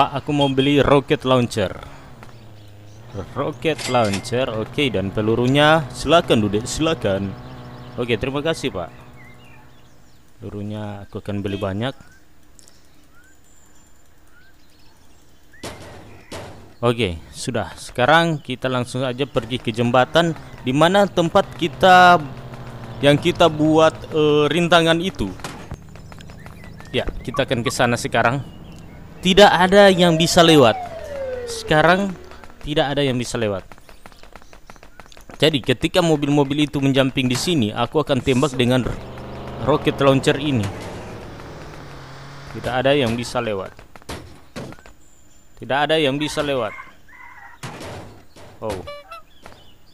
Pak, aku mau beli rocket launcher. Rocket launcher, oke dan pelurunya silakan Dudek, silakan. Oke, terima kasih Pak. Pelurunya aku akan beli banyak. Oke, sudah. Sekarang kita langsung aja pergi ke jembatan di mana tempat kita yang kita buat eh, rintangan itu. Ya, kita akan ke sana sekarang. Tidak ada yang bisa lewat. Sekarang tidak ada yang bisa lewat. Jadi ketika mobil-mobil itu menjamping di sini, aku akan tembak dengan rocket launcher ini. Tidak ada yang bisa lewat. Tidak ada yang bisa lewat. Oh.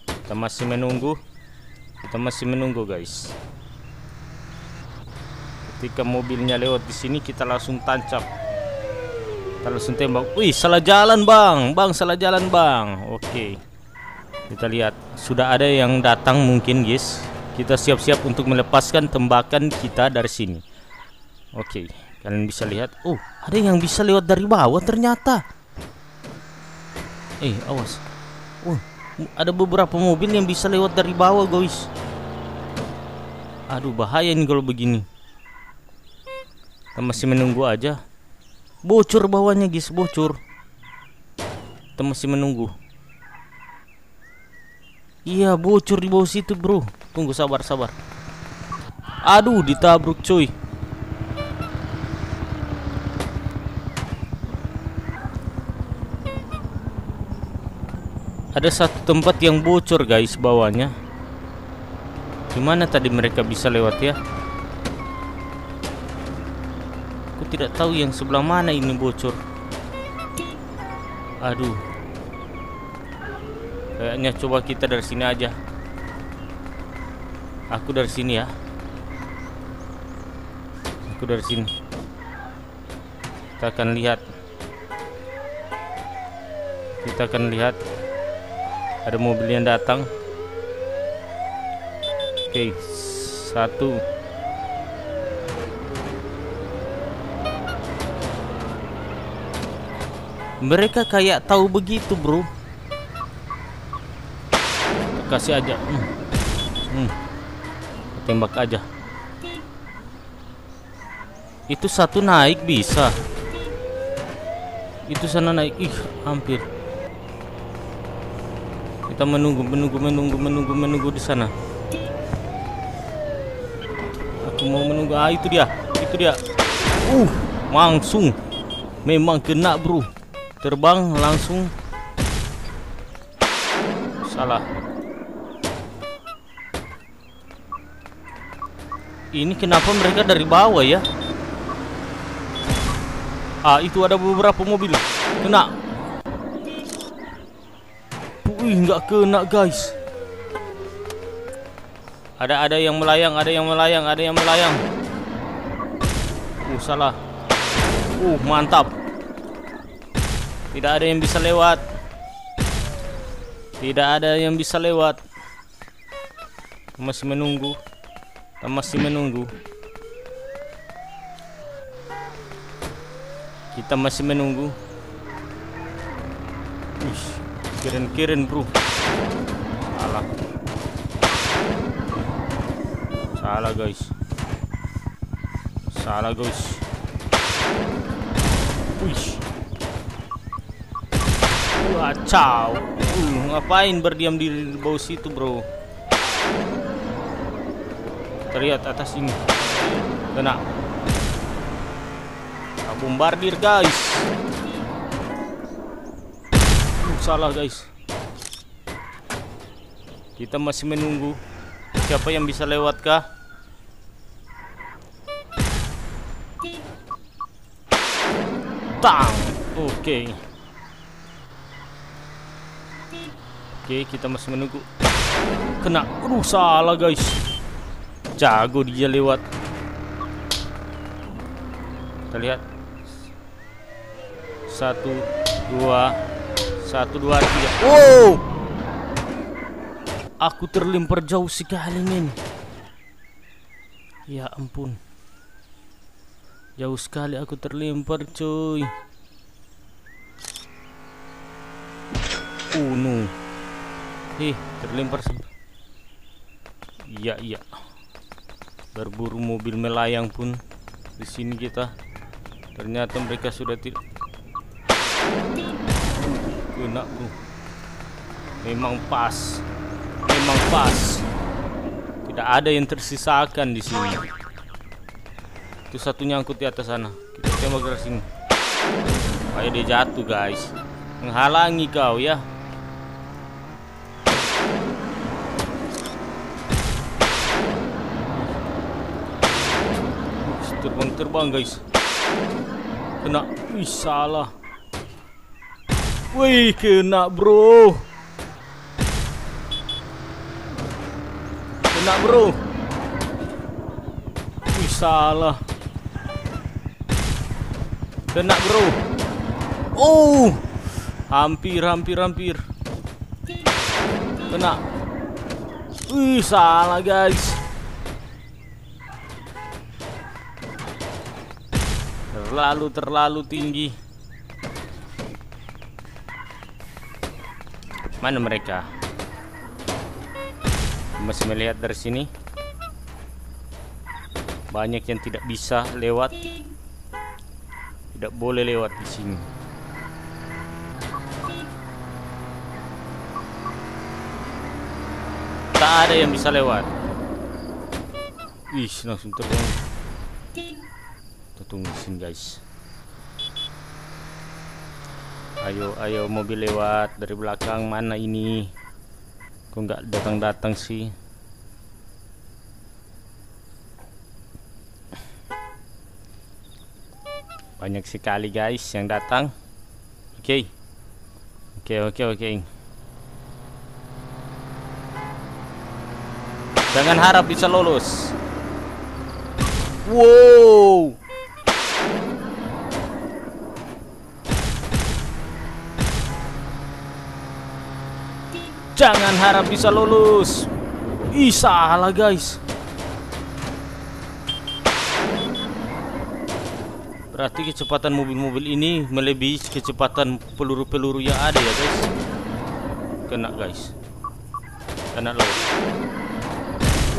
Kita masih menunggu. Kita masih menunggu, guys. Ketika mobilnya lewat di sini, kita langsung tancap. Langsung tembak. Wih, salah jalan, Bang. Bang, salah jalan, Bang. Oke. Kita lihat, sudah ada yang datang mungkin, guys. Kita siap-siap untuk melepaskan tembakan kita dari sini. Oke, kalian bisa lihat. Oh, ada yang bisa lewat dari bawah ternyata. Eh, awas. Oh, ada beberapa mobil yang bisa lewat dari bawah, guys. Aduh, bahaya nih kalau begini. Kita masih menunggu aja. Bocor bawahnya, guys, bocor. Kita masih menunggu. Iya, bocor di bawah situ, Bro. Tunggu sabar, sabar. Aduh, ditabrak, cuy. Ada satu tempat yang bocor, guys, bawahnya. Gimana tadi mereka bisa lewat ya? Aku tidak tahu yang sebelah mana ini bocor. Aduh. Kayaknya coba kita dari sini aja. Aku dari sini ya. Aku dari sini. Kita akan lihat. Kita akan lihat. Ada mobil yang datang. Oke, satu. Mereka kayak tahu begitu, bro. Kasih aja. Hmm. Hmm. Tembak aja. Itu satu naik bisa. Itu sana naik. Ih, hampir. Kita menunggu, menunggu, menunggu, menunggu, menunggu di sana. Aku mau menunggu. Ah, itu dia. Itu dia. Uh, langsung. Memang kena, Bro. Terbang langsung. Salah. Ini kenapa mereka dari bawah ya? Ah, itu ada beberapa mobil. Kena. Wih, nggak kena, guys. Ada ada yang melayang, ada yang melayang, ada yang melayang. Uh, salah. Uh, mantap. Tidak ada yang bisa lewat. Tidak ada yang bisa lewat. Masih menunggu. Masih menunggu. Kita masih menunggu. Uish, keren-keren bro. Salah. Salah guys. Salah guys. Uish. Wacau. Uh, ngapain berdiam diri di bawah situ bro? Terlihat atas ini. Kena. Bombardir guys. Uh, salah guys. Kita masih menunggu siapa yang bisa lewat kah? Tang. Oke. Oke, kita masih menunggu. Kena. Aduh, salah guys. Jago dia lewat. Kita lihat. Satu, dua, satu, dua, tiga. Oh! Aku terlempar jauh sekali men. Ya ampun. Jauh sekali aku terlempar cuy. Unu. Eh, terlempar. Iya, iya. Berburu mobil melayang pun di sini kita. Ternyata mereka sudah tidak kena, Bro. Memang pas. Memang pas. Tidak ada yang tersisakan di sini. Itu satu nyangkut di atas sana. Kita ke sini. Ayo dia jatuh, guys. Menghalangi kau ya. Terbang-terbang, guys. Kena. Wih, salah. Wih, kena, bro. Kena, bro. Wih, salah. Kena, bro. Oh. Hampir, hampir, hampir. Kena. Wih, salah, guys. Terlalu terlalu tinggi. Mana mereka? Masih melihat dari sini. Banyak yang tidak bisa lewat. Tidak boleh lewat di sini. Tak ada yang bisa lewat. Wih, langsung terbang. Sini guys. Ayo, ayo mobil lewat dari belakang mana ini? Kok nggak datang-datang sih? Banyak sekali guys yang datang. Oke. Okay. Oke, okay, oke, okay, oke. Okay. Jangan harap bisa lolos. Wow. Jangan harap bisa lolos. Ih, salah guys. Berarti kecepatan mobil-mobil ini melebihi kecepatan peluru-peluru yang ada ya guys. Kena guys. Kena lolos.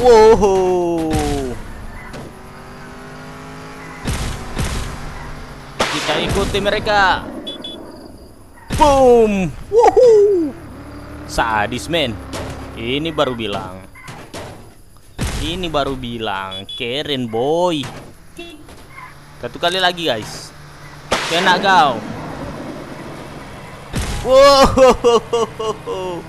Wow. Kita ikuti mereka. Boom. Woohoo. Sadis men. Ini baru bilang. Ini baru bilang. Keren boy. Satu kali lagi guys. Kena kau. Wow.